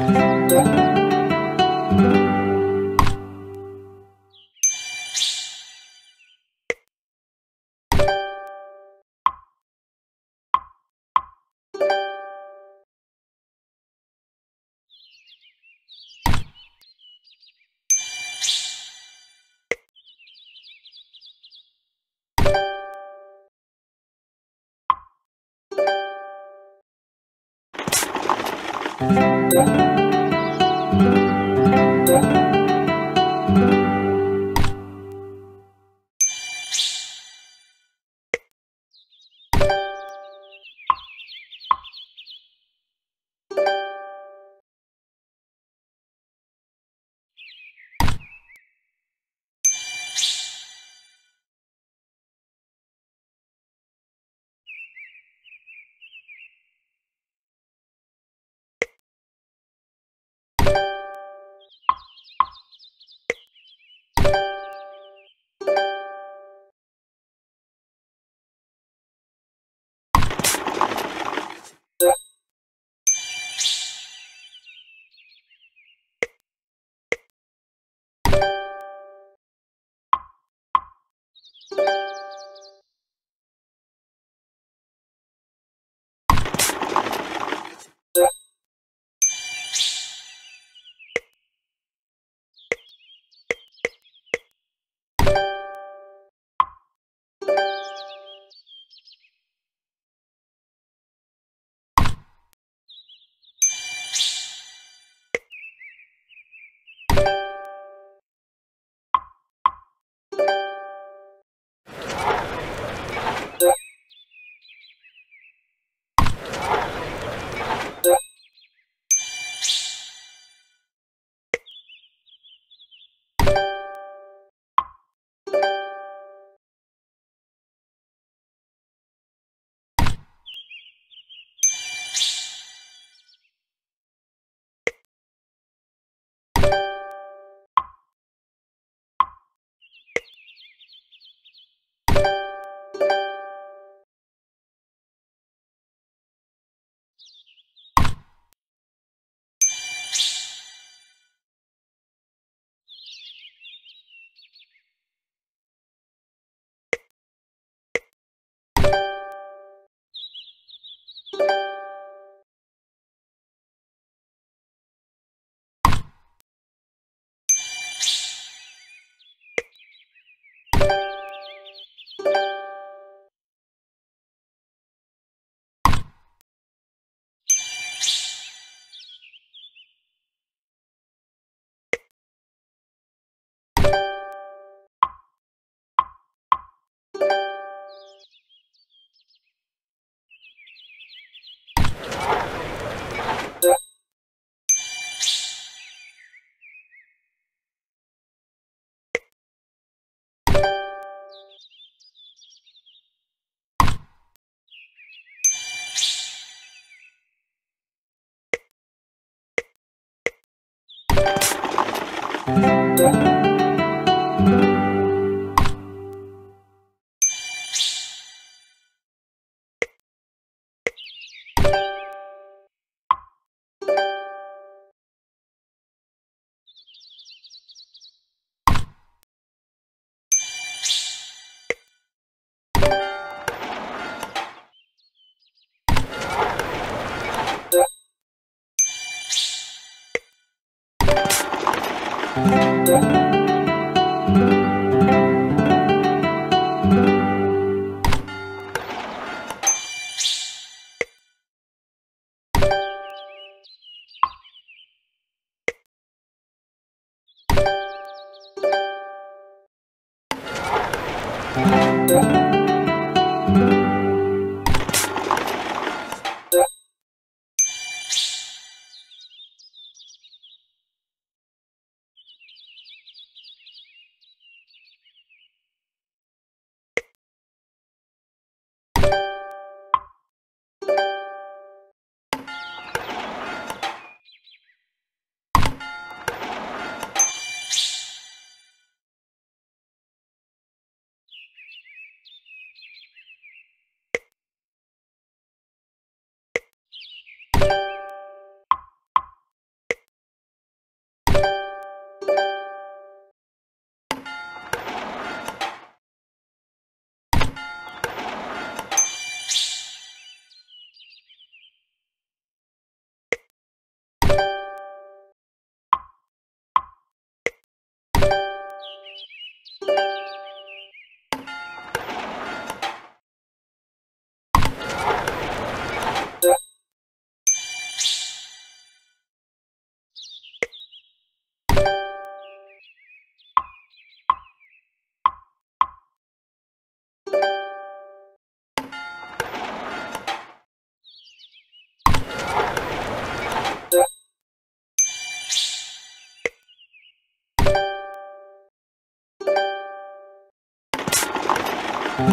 嗯。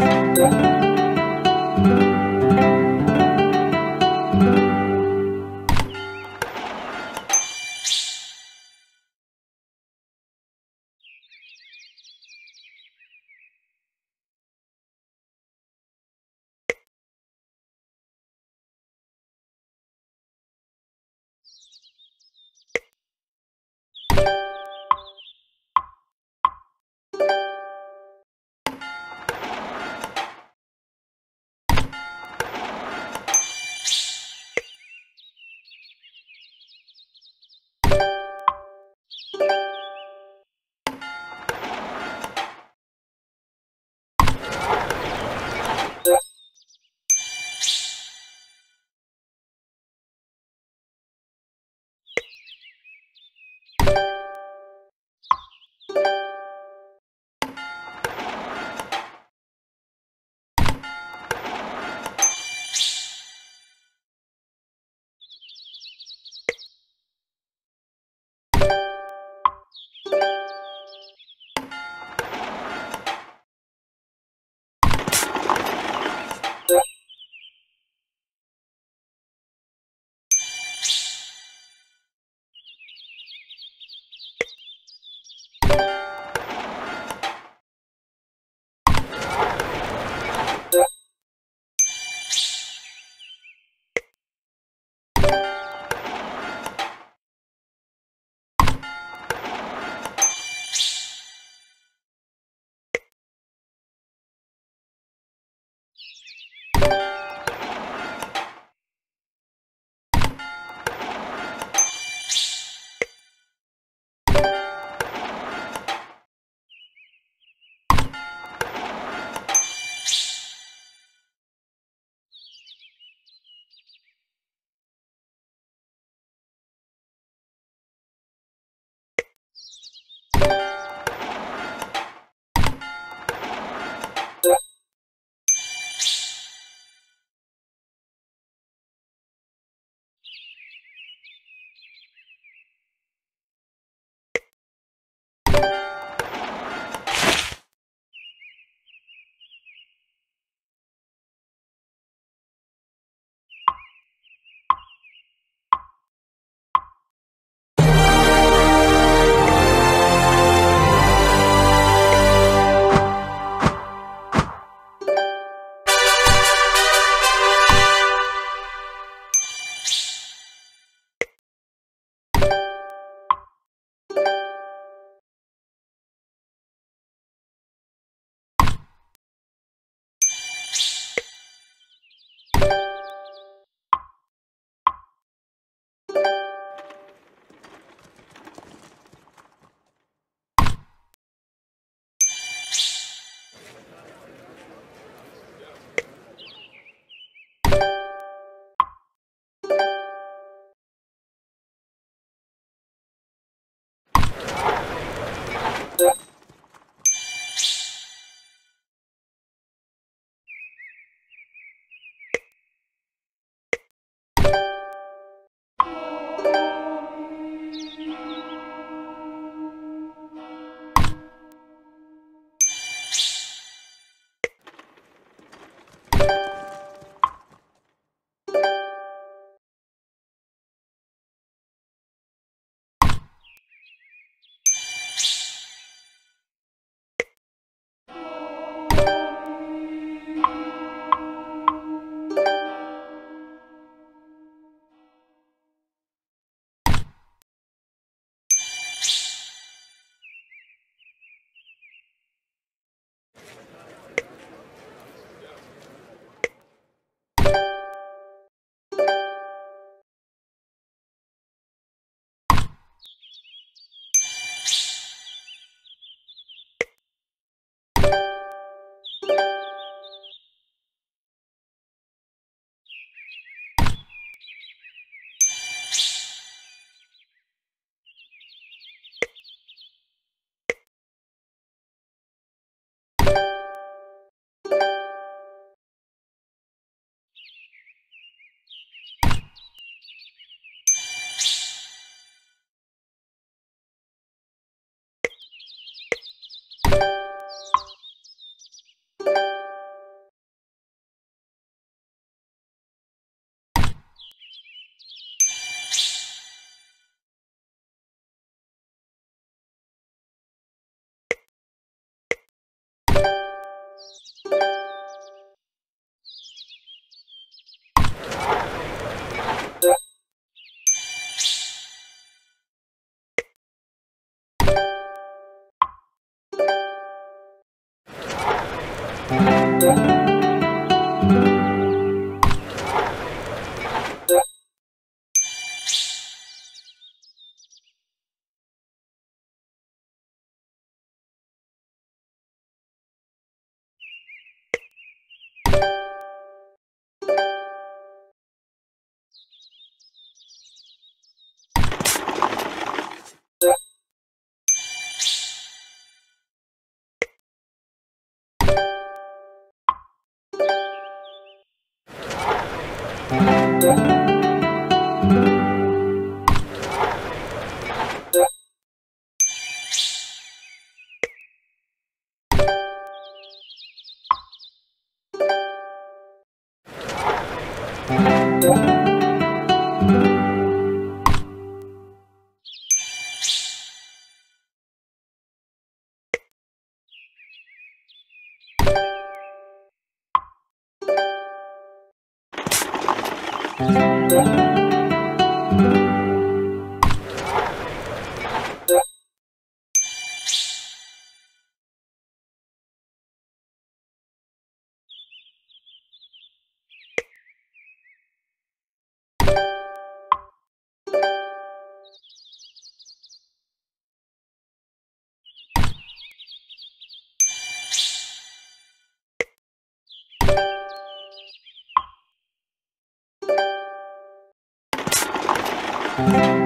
Thank you.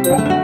thank you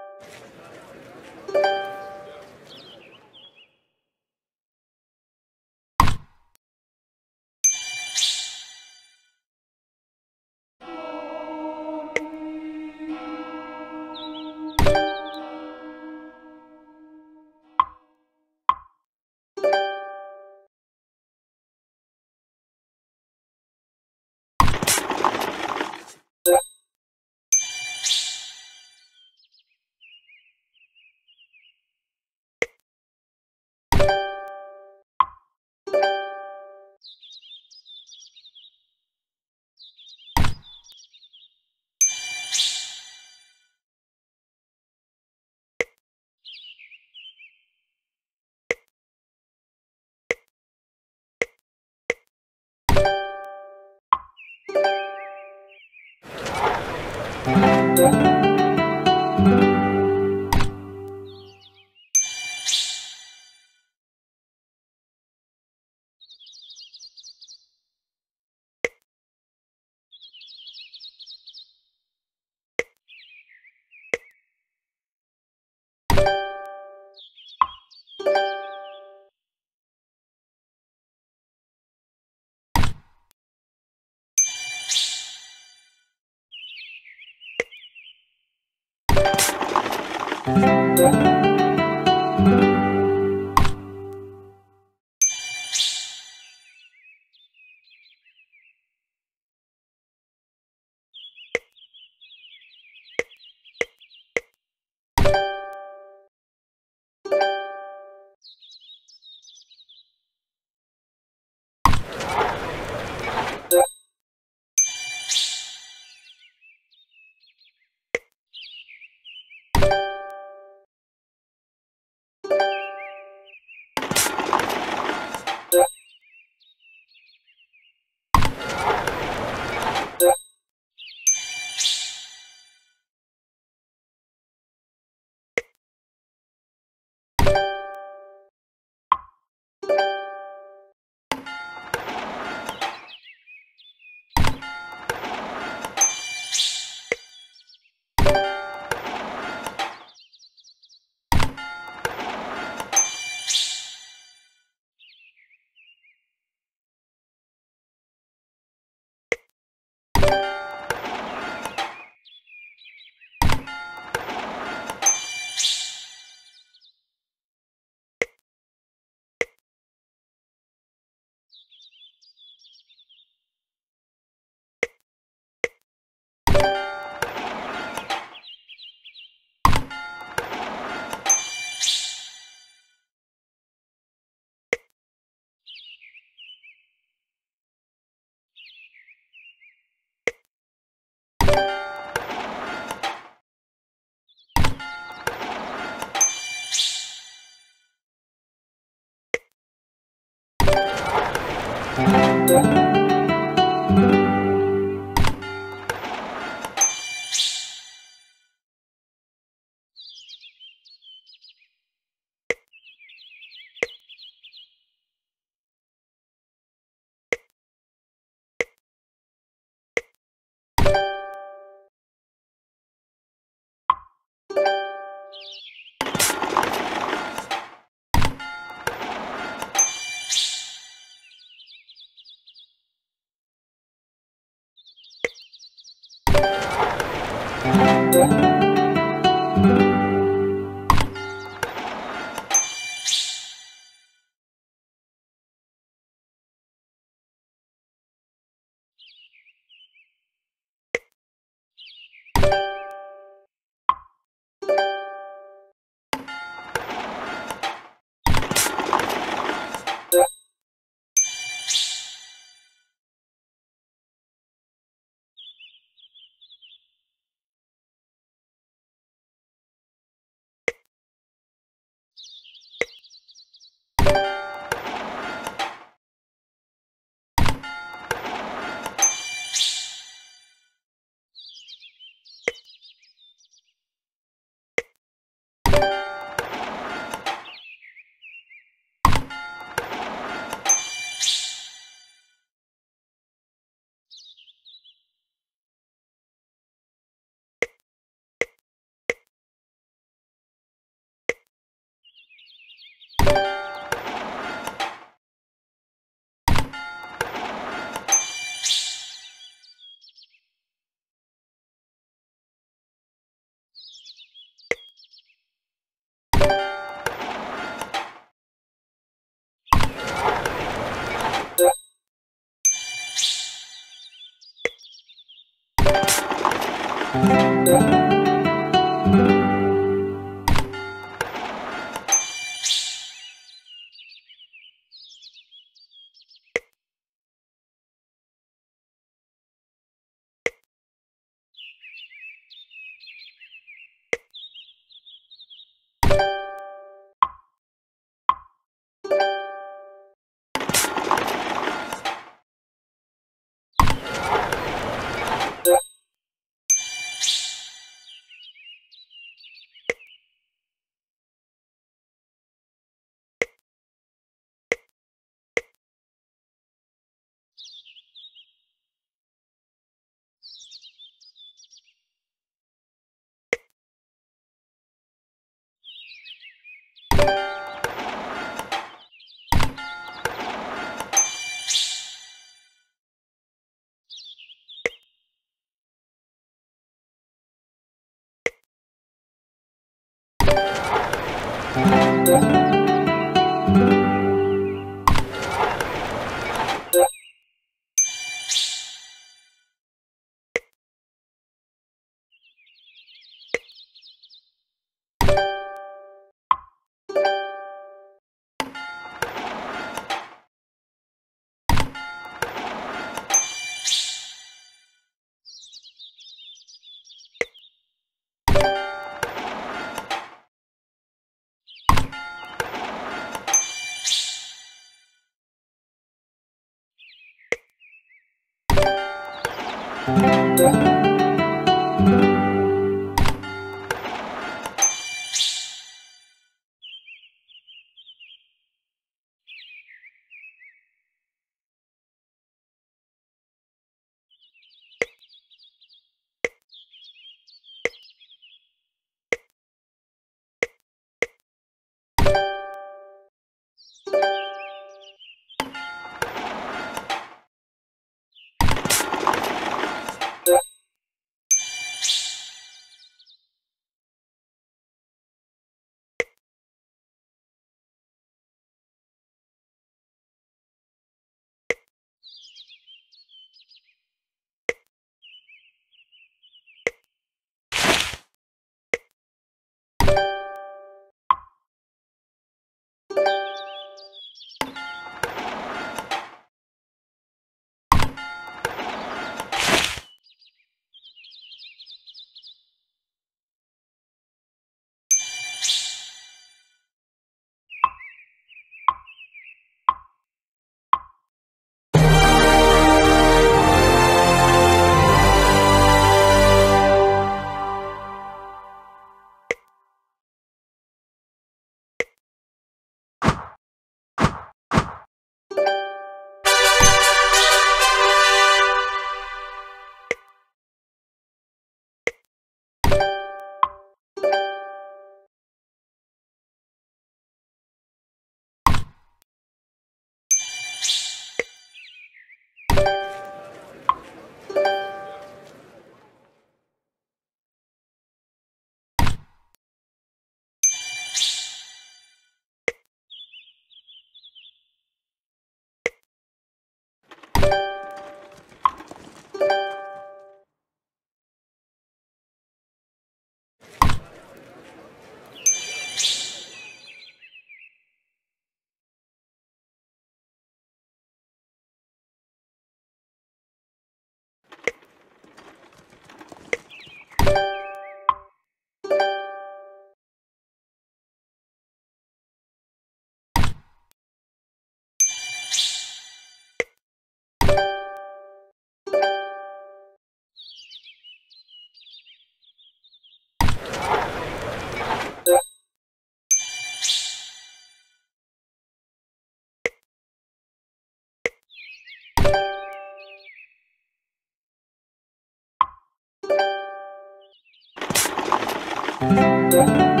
Thank you.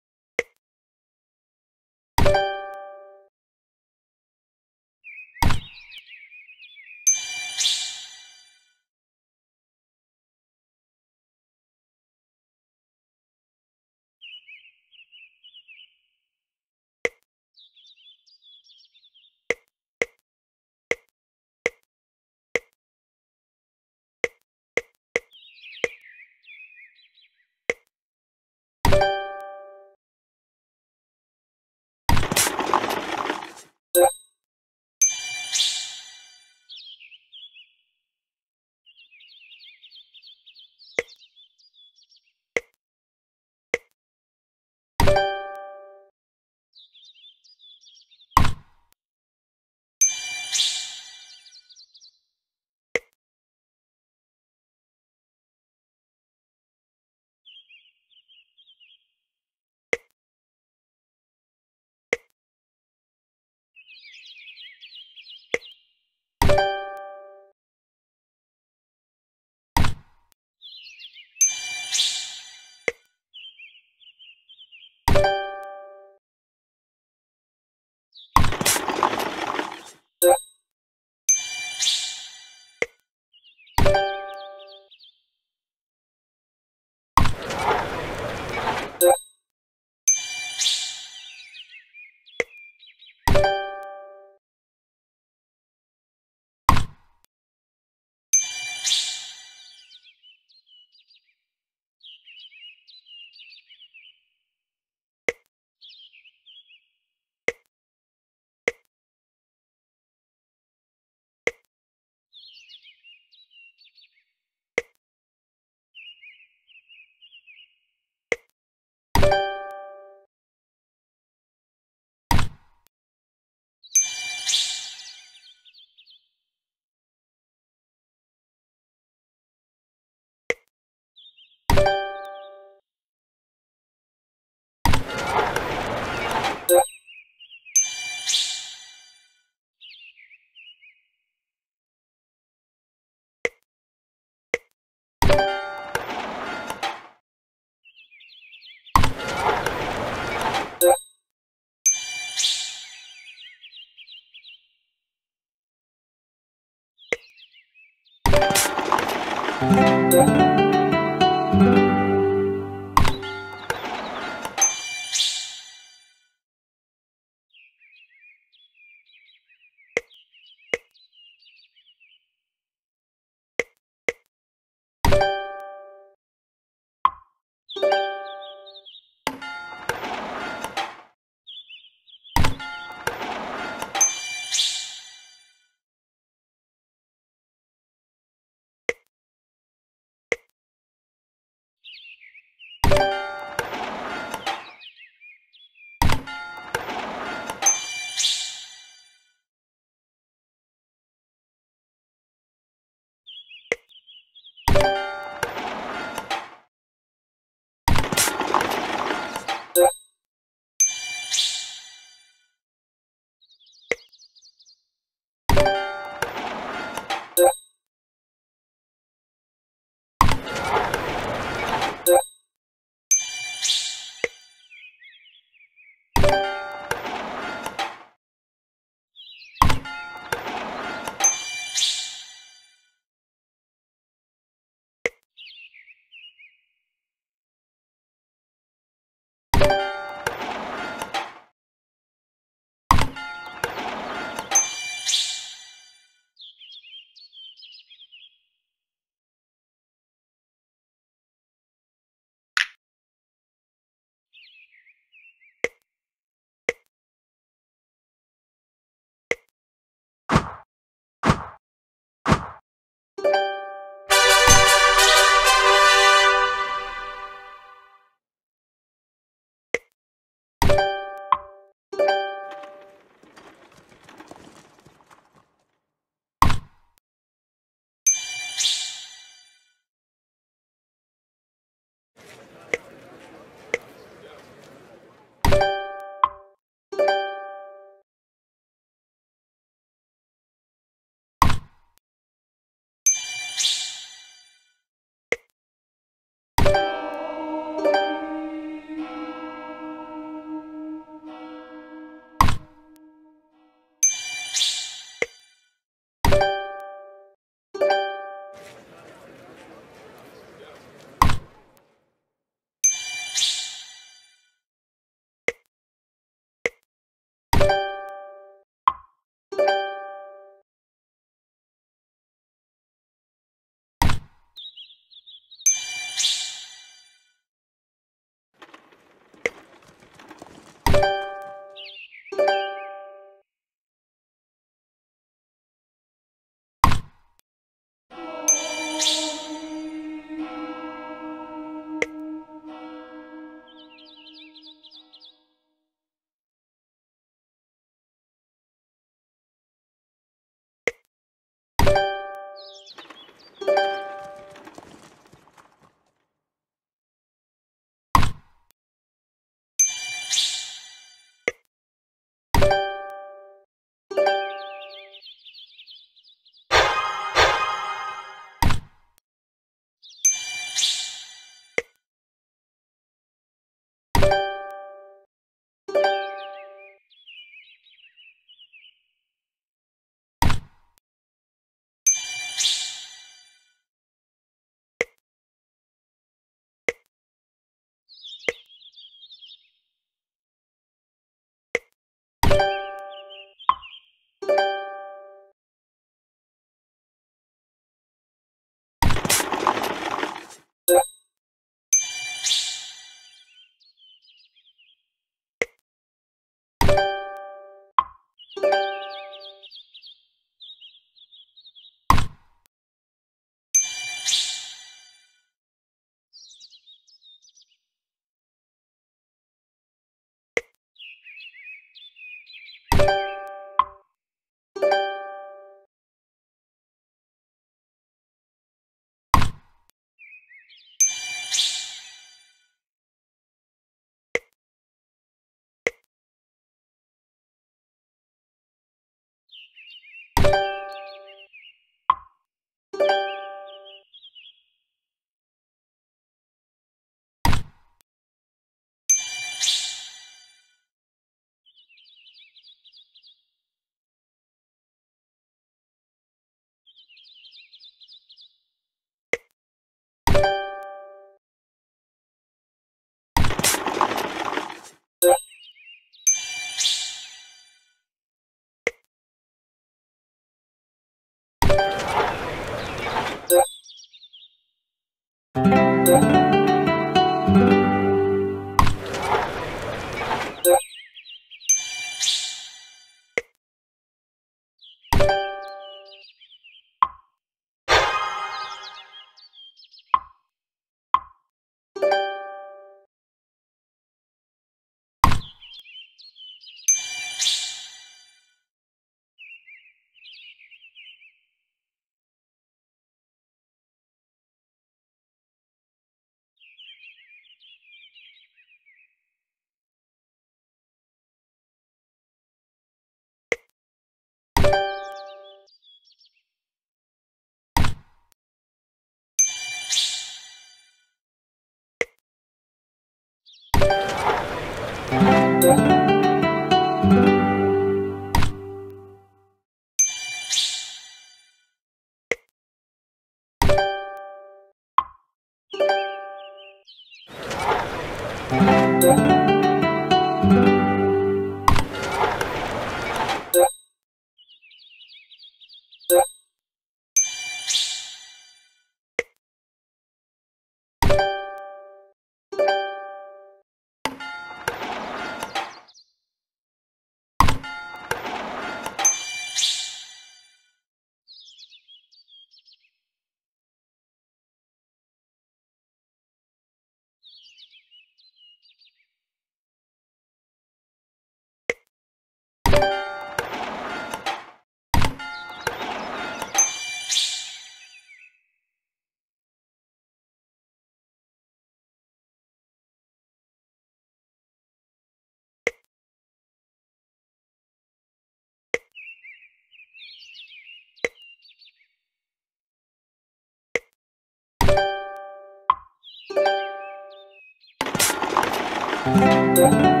Thank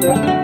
Thank you.